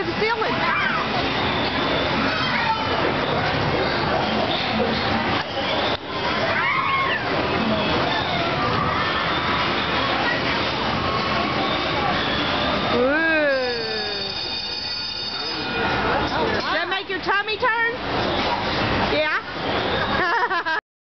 to the ceiling.